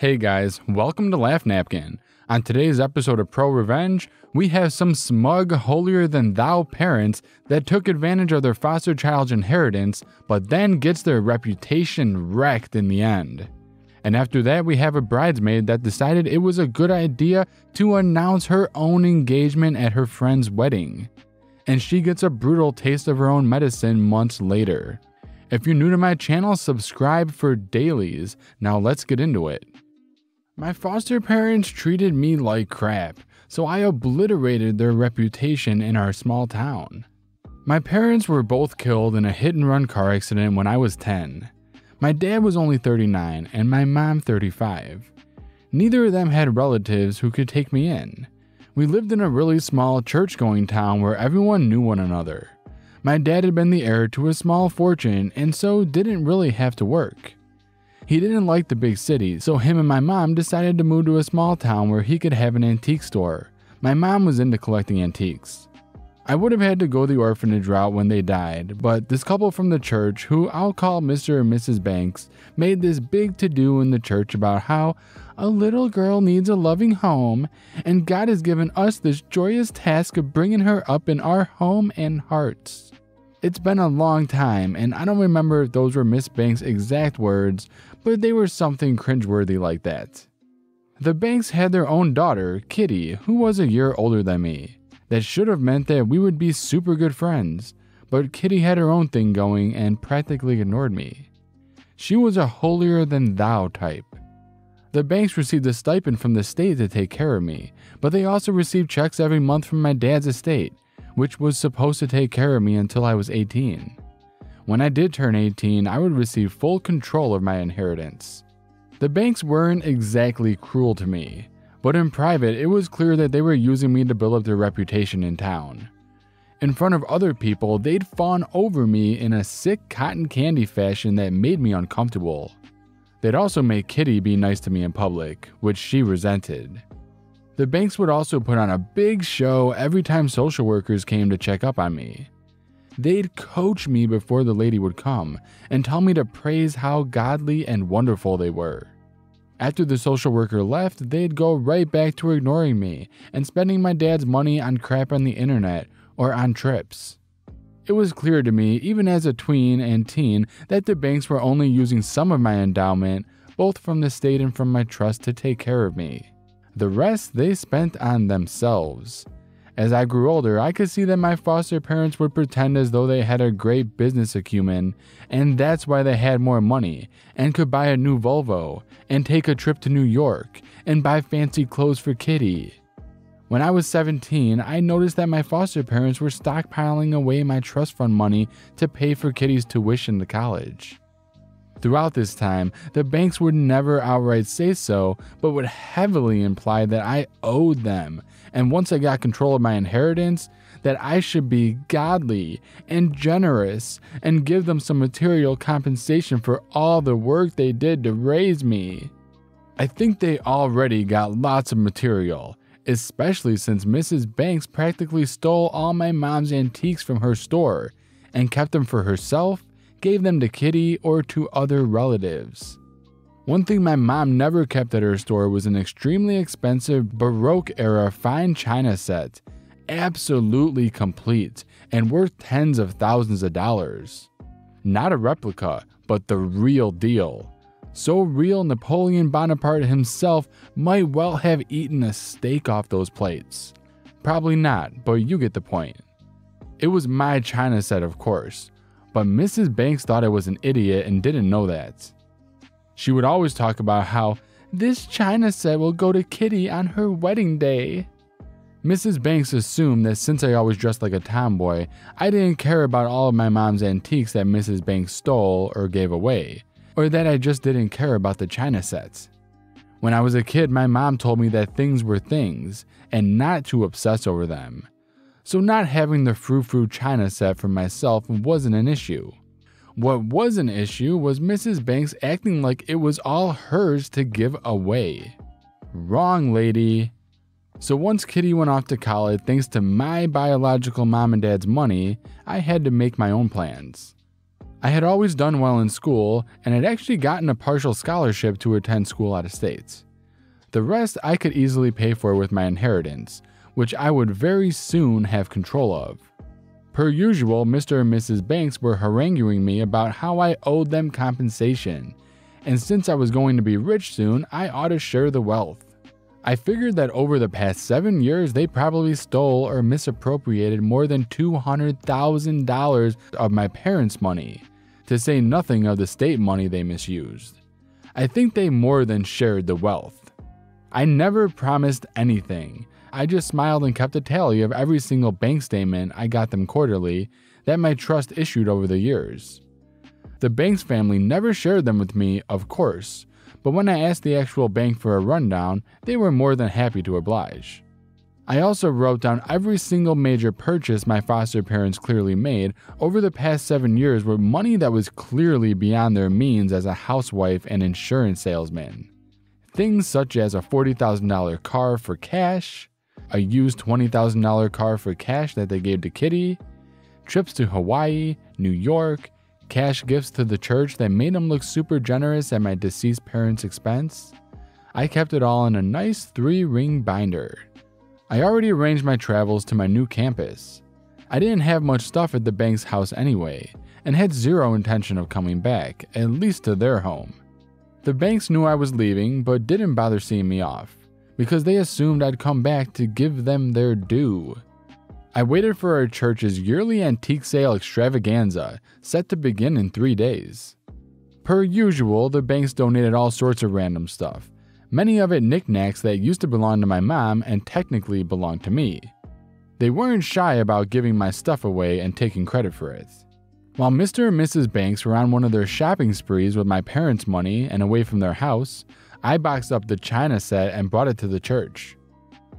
Hey guys, welcome to Laugh Napkin. On today's episode of Pro Revenge, we have some smug, holier than thou parents that took advantage of their foster child's inheritance, but then gets their reputation wrecked in the end. And after that, we have a bridesmaid that decided it was a good idea to announce her own engagement at her friend's wedding. And she gets a brutal taste of her own medicine months later. If you're new to my channel, subscribe for dailies. Now let's get into it. My foster parents treated me like crap, so I obliterated their reputation in our small town. My parents were both killed in a hit and run car accident when I was 10. My dad was only 39 and my mom 35. Neither of them had relatives who could take me in. We lived in a really small church going town where everyone knew one another. My dad had been the heir to a small fortune and so didn't really have to work. He didn't like the big city, so him and my mom decided to move to a small town where he could have an antique store. My mom was into collecting antiques. I would have had to go the orphanage route when they died, but this couple from the church, who I'll call Mr. and Mrs. Banks, made this big to do in the church about how a little girl needs a loving home, and God has given us this joyous task of bringing her up in our home and hearts. It's been a long time, and I don't remember if those were Miss Banks' exact words, but they were something cringeworthy like that. The Banks had their own daughter, Kitty, who was a year older than me. That should have meant that we would be super good friends, but Kitty had her own thing going and practically ignored me. She was a holier than thou type. The Banks received a stipend from the state to take care of me, but they also received checks every month from my dad's estate, which was supposed to take care of me until I was 18. When I did turn 18, I would receive full control of my inheritance. The banks weren't exactly cruel to me, but in private, it was clear that they were using me to build up their reputation in town. In front of other people, they'd fawn over me in a sick cotton candy fashion that made me uncomfortable. They'd also make Kitty be nice to me in public, which she resented. The banks would also put on a big show every time social workers came to check up on me. They'd coach me before the lady would come and tell me to praise how godly and wonderful they were. After the social worker left, they'd go right back to ignoring me and spending my dad's money on crap on the internet or on trips. It was clear to me, even as a tween and teen, that the banks were only using some of my endowment, both from the state and from my trust, to take care of me. The rest they spent on themselves. As I grew older, I could see that my foster parents would pretend as though they had a great business acumen, and that's why they had more money, and could buy a new Volvo, and take a trip to New York, and buy fancy clothes for Kitty. When I was 17, I noticed that my foster parents were stockpiling away my trust fund money to pay for Kitty's tuition to college. Throughout this time, the banks would never outright say so, but would heavily imply that I owed them, and once I got control of my inheritance, that I should be godly and generous and give them some material compensation for all the work they did to raise me. I think they already got lots of material, especially since Mrs. Banks practically stole all my mom's antiques from her store and kept them for herself gave them to Kitty or to other relatives. One thing my mom never kept at her store was an extremely expensive Baroque era fine china set, absolutely complete and worth tens of thousands of dollars. Not a replica, but the real deal. So real Napoleon Bonaparte himself might well have eaten a steak off those plates. Probably not, but you get the point. It was my china set, of course, but Mrs. Banks thought I was an idiot and didn't know that. She would always talk about how this china set will go to Kitty on her wedding day. Mrs. Banks assumed that since I always dressed like a tomboy, I didn't care about all of my mom's antiques that Mrs. Banks stole or gave away, or that I just didn't care about the china sets. When I was a kid, my mom told me that things were things and not to obsess over them so not having the frou frou china set for myself wasn't an issue. What was an issue was Mrs. Banks acting like it was all hers to give away. Wrong, lady. So once Kitty went off to college, thanks to my biological mom and dad's money, I had to make my own plans. I had always done well in school and had actually gotten a partial scholarship to attend school out of state. The rest I could easily pay for with my inheritance, which I would very soon have control of. Per usual, Mr. and Mrs. Banks were haranguing me about how I owed them compensation, and since I was going to be rich soon, I ought to share the wealth. I figured that over the past seven years, they probably stole or misappropriated more than $200,000 of my parents' money, to say nothing of the state money they misused. I think they more than shared the wealth. I never promised anything, I just smiled and kept a tally of every single bank statement I got them quarterly that my trust issued over the years. The Banks family never shared them with me, of course, but when I asked the actual bank for a rundown, they were more than happy to oblige. I also wrote down every single major purchase my foster parents clearly made over the past seven years with money that was clearly beyond their means as a housewife and insurance salesman. Things such as a $40,000 car for cash, a used $20,000 car for cash that they gave to Kitty, trips to Hawaii, New York, cash gifts to the church that made them look super generous at my deceased parents' expense. I kept it all in a nice three ring binder. I already arranged my travels to my new campus. I didn't have much stuff at the bank's house anyway, and had zero intention of coming back, at least to their home. The banks knew I was leaving, but didn't bother seeing me off because they assumed I'd come back to give them their due. I waited for our church's yearly antique sale extravaganza, set to begin in three days. Per usual, the banks donated all sorts of random stuff, many of it knickknacks that used to belong to my mom and technically belonged to me. They weren't shy about giving my stuff away and taking credit for it. While Mr. and Mrs. Banks were on one of their shopping sprees with my parents' money and away from their house, I boxed up the china set and brought it to the church.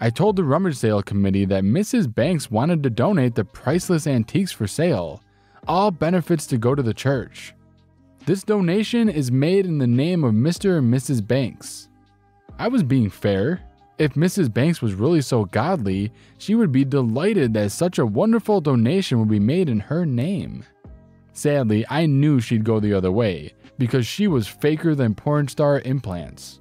I told the rummage sale committee that Mrs. Banks wanted to donate the priceless antiques for sale, all benefits to go to the church. This donation is made in the name of Mr. and Mrs. Banks. I was being fair. If Mrs. Banks was really so godly, she would be delighted that such a wonderful donation would be made in her name. Sadly, I knew she'd go the other way, because she was faker than porn star implants.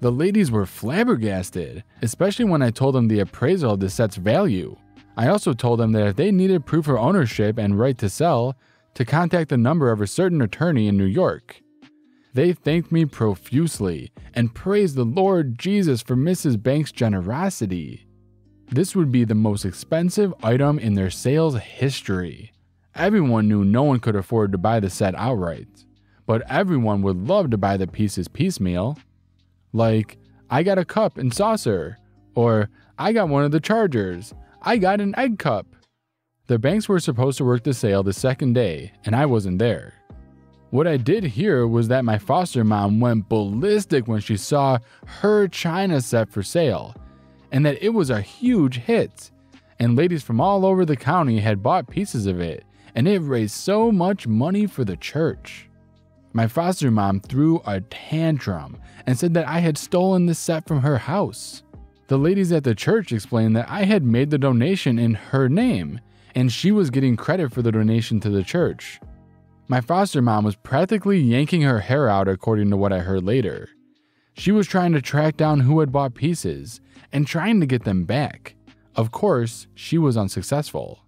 The ladies were flabbergasted, especially when I told them the appraisal of the set's value. I also told them that if they needed proof of ownership and right to sell, to contact the number of a certain attorney in New York. They thanked me profusely and praised the Lord Jesus for Mrs. Banks' generosity. This would be the most expensive item in their sales history. Everyone knew no one could afford to buy the set outright but everyone would love to buy the pieces piecemeal. Like, I got a cup and saucer, or I got one of the chargers, I got an egg cup. The banks were supposed to work the sale the second day, and I wasn't there. What I did hear was that my foster mom went ballistic when she saw her china set for sale, and that it was a huge hit. And ladies from all over the county had bought pieces of it, and it raised so much money for the church. My foster mom threw a tantrum and said that I had stolen the set from her house. The ladies at the church explained that I had made the donation in her name, and she was getting credit for the donation to the church. My foster mom was practically yanking her hair out, according to what I heard later. She was trying to track down who had bought pieces and trying to get them back. Of course, she was unsuccessful.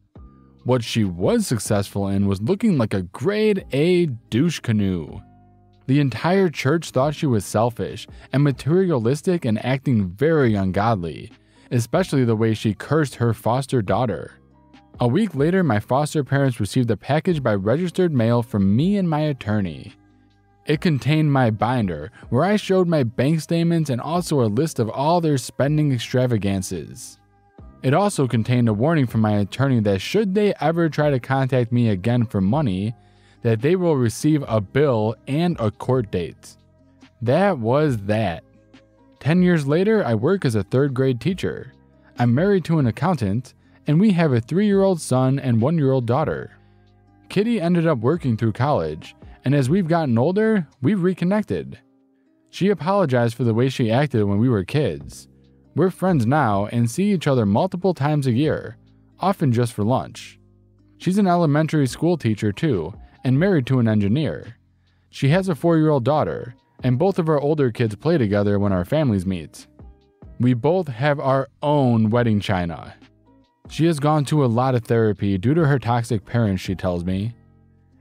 What she was successful in was looking like a grade A douche canoe. The entire church thought she was selfish and materialistic and acting very ungodly, especially the way she cursed her foster daughter. A week later, my foster parents received a package by registered mail from me and my attorney. It contained my binder, where I showed my bank statements and also a list of all their spending extravagances. It also contained a warning from my attorney that should they ever try to contact me again for money, that they will receive a bill and a court date. That was that. 10 years later, I work as a third grade teacher. I'm married to an accountant, and we have a three year old son and one year old daughter. Kitty ended up working through college, and as we've gotten older, we've reconnected. She apologized for the way she acted when we were kids, we're friends now and see each other multiple times a year, often just for lunch. She's an elementary school teacher too, and married to an engineer. She has a four year old daughter, and both of our older kids play together when our families meet. We both have our own wedding china. She has gone to a lot of therapy due to her toxic parents, she tells me.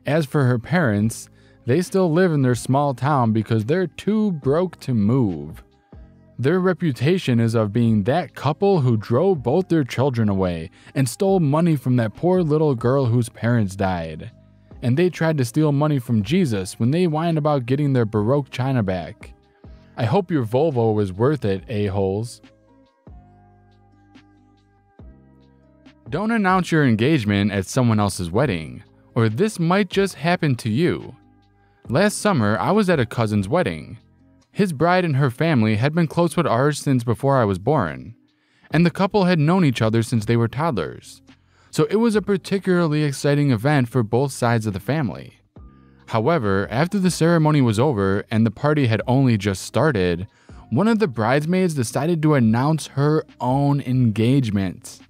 As for her parents, they still live in their small town because they're too broke to move. Their reputation is of being that couple who drove both their children away and stole money from that poor little girl whose parents died. And they tried to steal money from Jesus when they whined about getting their Baroque china back. I hope your Volvo was worth it, a-holes. Don't announce your engagement at someone else's wedding, or this might just happen to you. Last summer, I was at a cousin's wedding. His bride and her family had been close with ours since before I was born, and the couple had known each other since they were toddlers. So it was a particularly exciting event for both sides of the family. However, after the ceremony was over and the party had only just started, one of the bridesmaids decided to announce her own engagement.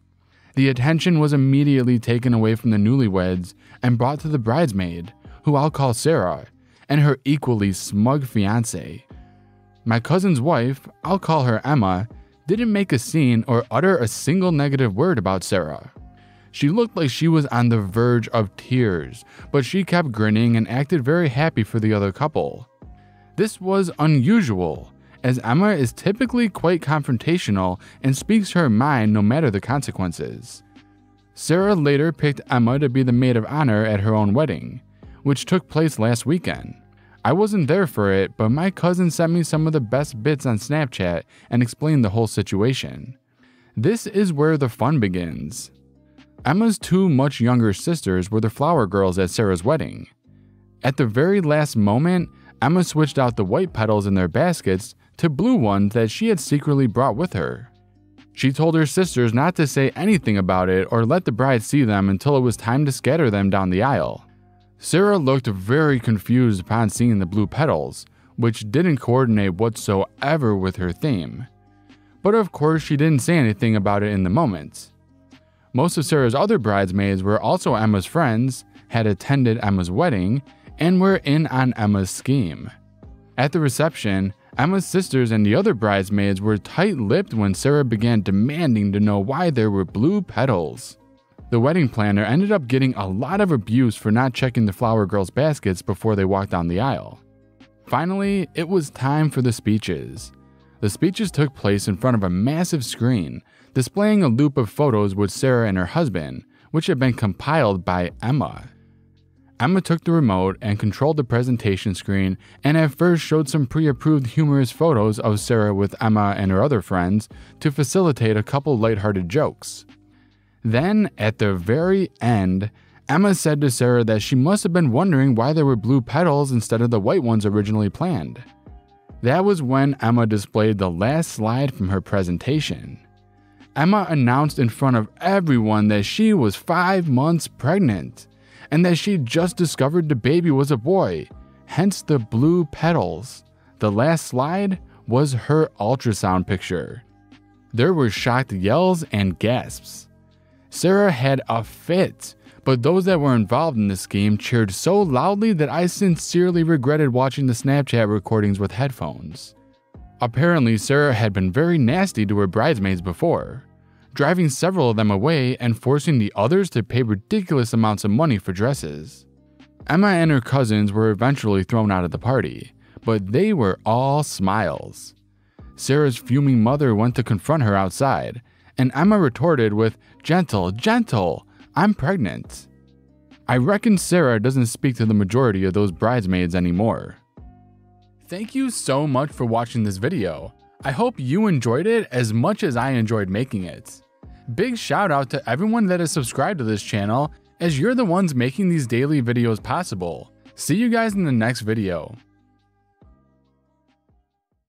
The attention was immediately taken away from the newlyweds and brought to the bridesmaid, who I'll call Sarah, and her equally smug fiance. My cousin's wife, I'll call her Emma, didn't make a scene or utter a single negative word about Sarah. She looked like she was on the verge of tears, but she kept grinning and acted very happy for the other couple. This was unusual, as Emma is typically quite confrontational and speaks her mind no matter the consequences. Sarah later picked Emma to be the maid of honor at her own wedding, which took place last weekend. I wasn't there for it, but my cousin sent me some of the best bits on Snapchat and explained the whole situation. This is where the fun begins. Emma's two much younger sisters were the flower girls at Sarah's wedding. At the very last moment, Emma switched out the white petals in their baskets to blue ones that she had secretly brought with her. She told her sisters not to say anything about it or let the bride see them until it was time to scatter them down the aisle. Sarah looked very confused upon seeing the blue petals, which didn't coordinate whatsoever with her theme. But of course, she didn't say anything about it in the moment. Most of Sarah's other bridesmaids were also Emma's friends, had attended Emma's wedding, and were in on Emma's scheme. At the reception, Emma's sisters and the other bridesmaids were tight lipped when Sarah began demanding to know why there were blue petals. The wedding planner ended up getting a lot of abuse for not checking the flower girls' baskets before they walked down the aisle. Finally, it was time for the speeches. The speeches took place in front of a massive screen, displaying a loop of photos with Sarah and her husband, which had been compiled by Emma. Emma took the remote and controlled the presentation screen and at first showed some pre approved humorous photos of Sarah with Emma and her other friends to facilitate a couple lighthearted jokes. Then, at the very end, Emma said to Sarah that she must have been wondering why there were blue petals instead of the white ones originally planned. That was when Emma displayed the last slide from her presentation. Emma announced in front of everyone that she was five months pregnant and that she just discovered the baby was a boy, hence the blue petals. The last slide was her ultrasound picture. There were shocked yells and gasps. Sarah had a fit, but those that were involved in the scheme cheered so loudly that I sincerely regretted watching the Snapchat recordings with headphones. Apparently, Sarah had been very nasty to her bridesmaids before driving several of them away and forcing the others to pay ridiculous amounts of money for dresses. Emma and her cousins were eventually thrown out of the party, but they were all smiles. Sarah's fuming mother went to confront her outside, and Emma retorted with, Gentle, gentle, I'm pregnant. I reckon Sarah doesn't speak to the majority of those bridesmaids anymore. Thank you so much for watching this video. I hope you enjoyed it as much as I enjoyed making it. Big shout out to everyone that is subscribed to this channel as you're the ones making these daily videos possible. See you guys in the next video.